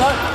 รถ